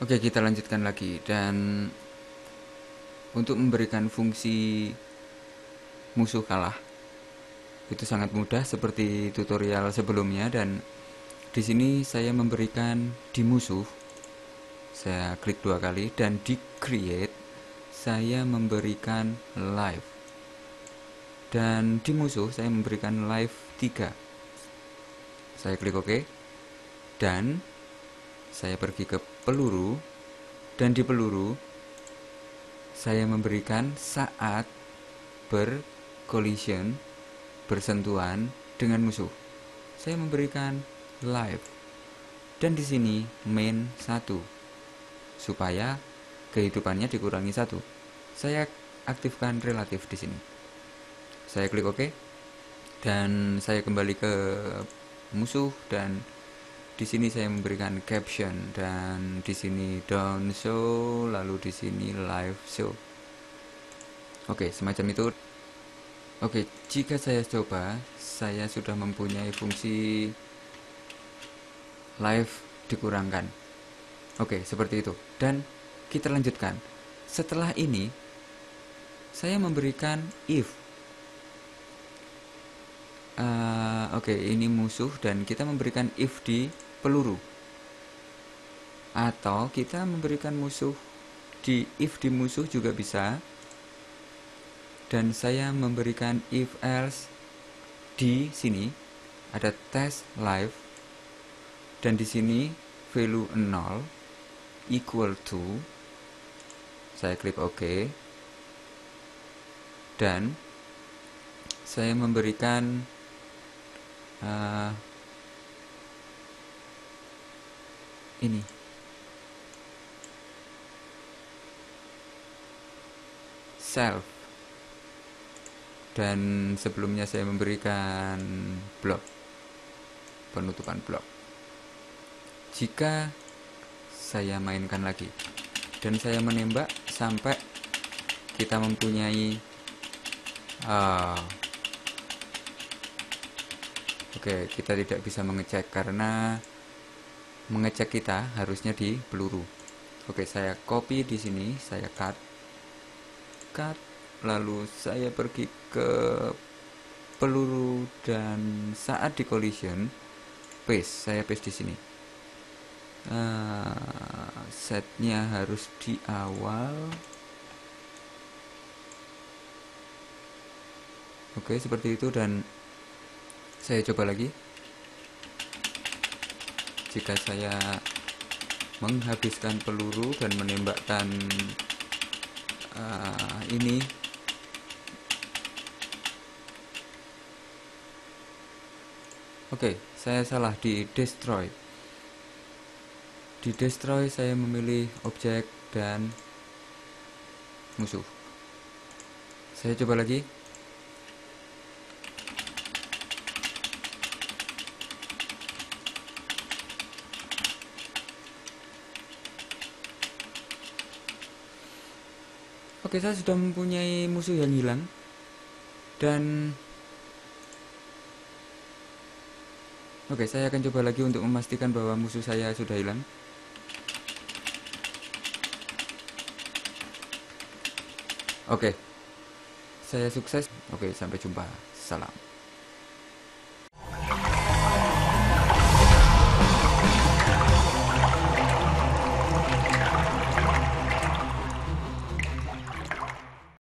Oke, kita lanjutkan lagi. Dan untuk memberikan fungsi musuh kalah itu sangat mudah seperti tutorial sebelumnya. Dan di sini saya memberikan di musuh saya klik dua kali dan di create saya memberikan live. Dan di musuh saya memberikan live 3 saya klik OK dan saya pergi ke peluru dan di peluru saya memberikan saat bercollision bersentuhan dengan musuh. Saya memberikan live. Dan di sini main satu supaya kehidupannya dikurangi satu. Saya aktifkan relatif di sini. Saya klik OK dan saya kembali ke musuh dan di sini saya memberikan caption dan di sini down show lalu di sini live show. Oke semacam itu. Oke jika saya coba saya sudah mempunyai fungsi live dikurangkan. Oke seperti itu. Dan kita lanjutkan. Setelah ini saya memberikan if. Uh, oke ini musuh dan kita memberikan if di peluru. Atau kita memberikan musuh di if di musuh juga bisa. Dan saya memberikan if else di sini. Ada test live dan di sini value 0 equal to saya klik OK. Dan saya memberikan uh, ini. Self. Dan sebelumnya saya memberikan blok. Penutupan blok. Jika saya mainkan lagi dan saya menembak sampai kita mempunyai uh, oke kita tidak bisa mengecek karena mengecek kita harusnya di peluru. Oke, saya copy di sini, saya cut, cut, lalu saya pergi ke peluru dan saat di collision, paste, saya paste di sini. Uh, setnya harus di awal. Oke, seperti itu dan saya coba lagi jika saya menghabiskan peluru dan menembakkan uh, ini Oke, okay, saya salah di destroy. Di destroy saya memilih objek dan musuh. Saya coba lagi. Oke, saya sudah mempunyai musuh yang hilang. Dan Oke, saya akan coba lagi untuk memastikan bahwa musuh saya sudah hilang. Oke. Saya sukses. Oke, sampai jumpa. Salam.